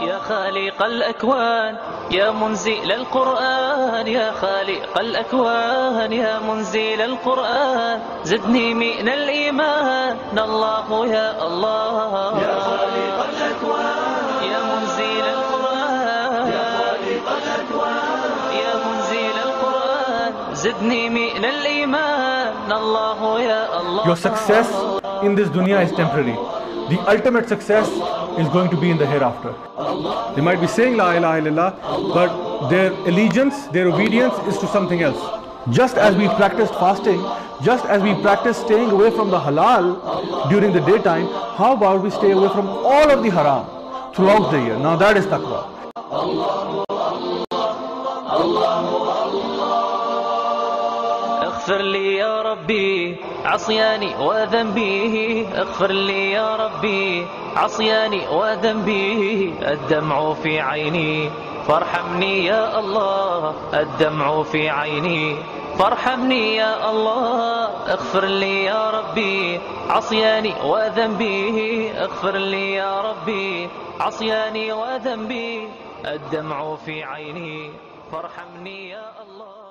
يا خالق الأكوان يا منزل القرآن. يا خالق الأكوان يا منزل القرآن. زدني من الإيمان الله يا الله. يا خالق الأكوان. يا منزل القرآن. يا خالق الأكوان. يا منزل القرآن. زدني من الإيمان الله يا الله. Your success in this dunya is temporary. The ultimate success is going to be in the hereafter. They might be saying La ilaha illallah, but their allegiance, their obedience is to something else. Just as we practiced fasting, just as we practice staying away from the halal during the daytime, how about we stay away from all of the haram throughout the year? Now that is taqwa. اغفر لي يا ربي عصياني وذنبي اغفر لي يا ربي عصياني وذنبي الدمع في عيني فارحمني يا الله الدمع في عيني فارحمني يا الله اغفر لي يا ربي عصياني وذنبي اغفر لي يا ربي عصياني وذنبي الدمع في عيني فارحمني يا الله.